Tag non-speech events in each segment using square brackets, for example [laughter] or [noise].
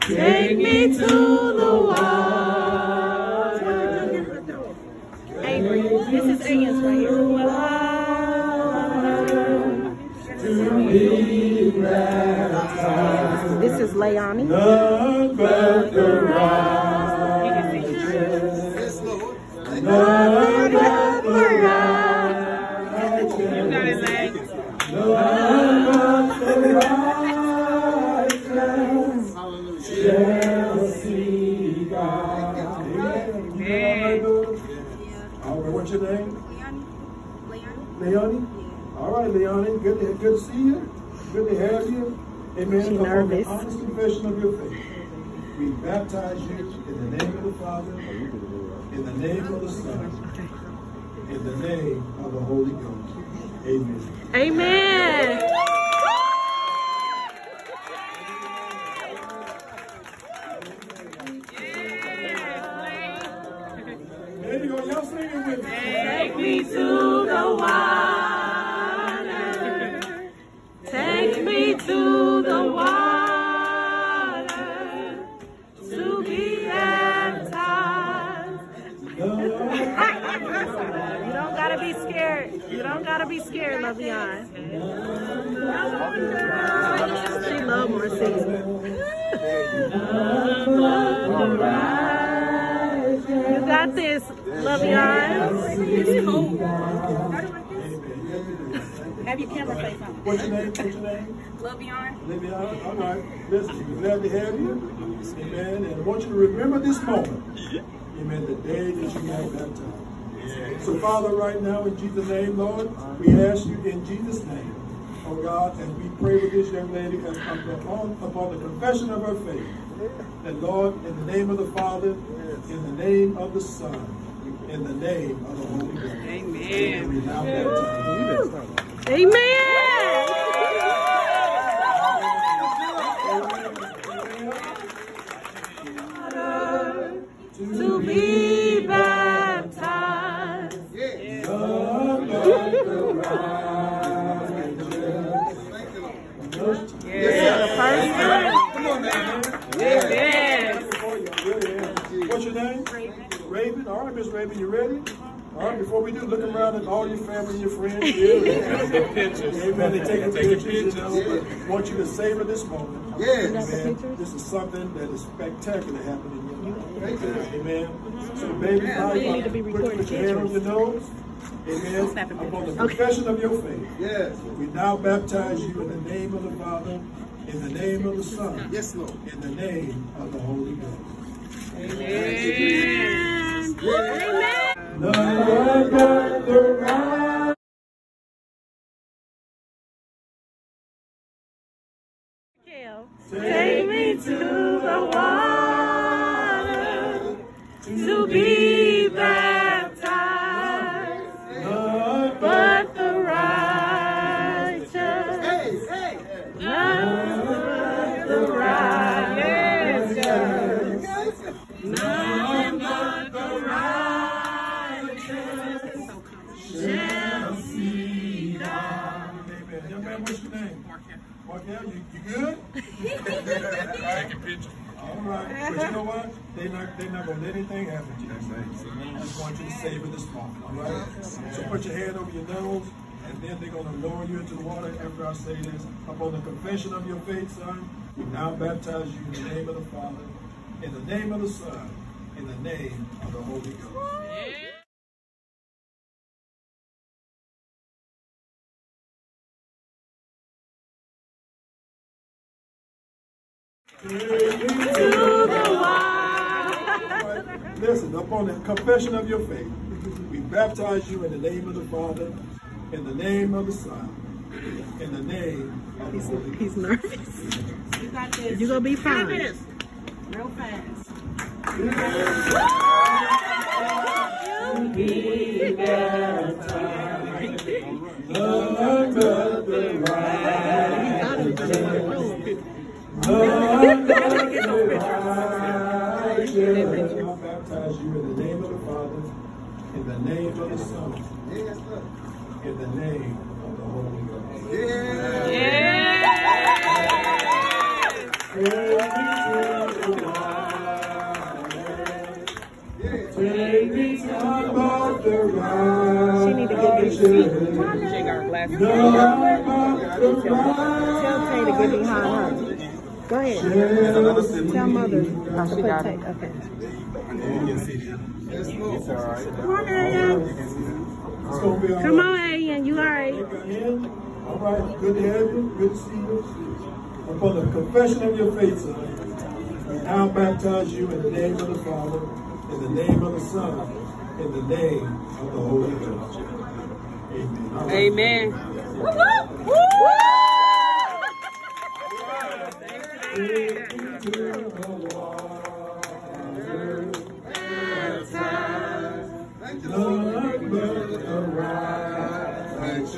Take me to the water. This is Anne's right here. This is Leonie. Leonie. Good to, good to see you. Good to have you. Amen. She Upon nervous. The honest confession of your faith. We baptize you in the name of the Father, in the name of the Son, in the name of the Holy Ghost. Amen. Amen. Be. She love Marcia. You got this, Lavion. It's cold. Have your camera face on. What's your name? What's your name? Lavion. Liviana, all right. Listen, we're glad to have you. Amen. And I want you to remember this moment. Amen. The day that you got baptized. So, Father, right now, in Jesus' name, Lord, we ask you in Jesus' name, oh God, and we pray with this young lady as upon, upon the confession of her faith. And Lord, in the name of the Father, in the name of the Son, in the name of the Holy Ghost. Amen. We. Amen. Come on, man. Yes. What's your name? Raven. All right, Miss Raven, you ready? All right, before we do, look around at all your family, your friends. [laughs] Yeah. pictures. Amen. They take pictures. You know, but want you to savor this moment. Yes. Amen. This is something that is spectacular happening in your life. Amen. So, baby, now you need to be put, recording put your hand on your nose. Amen. Upon the confession of your faith. Yes. We now baptize you in the name of the Father, in the name of the Son, Yes, Lord. in the name of the Holy Ghost. Amen. Amen. None but the right. Take me to the water to be name? Markel, you, you good? [laughs] Taking pictures. All right. Uh-huh. But you know what? They're not, they're not going to let anything happen to you. I just want you to savor this moment, all right? So put your hand over your nose, and then they're going to lower you into the water after I say this. Upon the confession of your faith, son, we now baptize you in the name of the Father, in the name of the Son, in the name of the Holy Ghost. [laughs] Listen, upon the confession of your faith, we baptize you in the name of the Father, in the name of the Son, in the name of the Holy Ghost. He's nervous. You got this. You're going to be fine. Real fast. Amen. I baptize you in the name of the Father, in the name of the Son, in the name of the Holy Ghost. Yeah. Yeah. Take me about the. She need to get these feet. Shake our glasses. No, I'm about the ride. Tell Tay to get behind her. Go ahead. righteous Tell mother. Oh, she got it. Okay. Come on, Ariel. Come on, Arian. You all right? All right, good to have you. Good to see you. Upon the confession of your faith, son, we now baptize you in the name of the Father, in the name of the Son, in the name of the Holy Ghost. Amen. All right. Amen.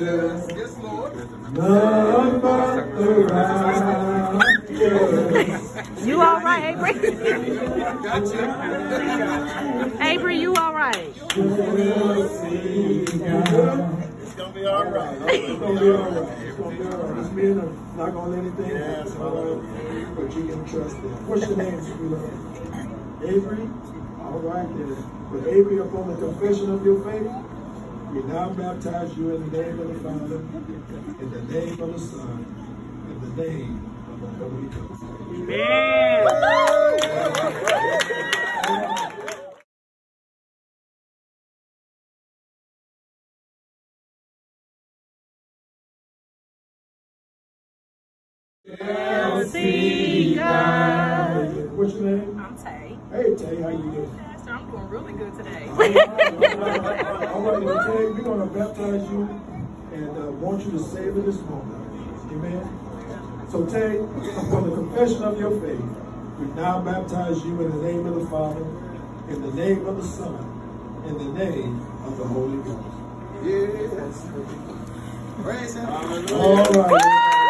Righteous. Yes, Lord. None but the righteous. You all right, Avery? Gotcha. Avery, you all right? will see God. It's going to be all right. It's gonna be all right. It's gonna be all right. This men are not gonna let anything happen, all right? but you can trust them. What's your name, sweetheart? Avery? All right then. But Avery, upon the confession of your faith, we now baptize you in the name of the Father, in the name of the Son, in the name of the Holy Ghost. See God. What's your name? I'm Tay. Hey, Tay, how you doing? Pastor, I'm doing really good today. All right, well, Tay, we're going to baptize you and uh, want you to savor this moment. Amen. So, Tay, upon the confession of your faith, we now baptize you in the name of the Father, in the name of the Son, in the name of the Holy Ghost. Yes. Praise Him. All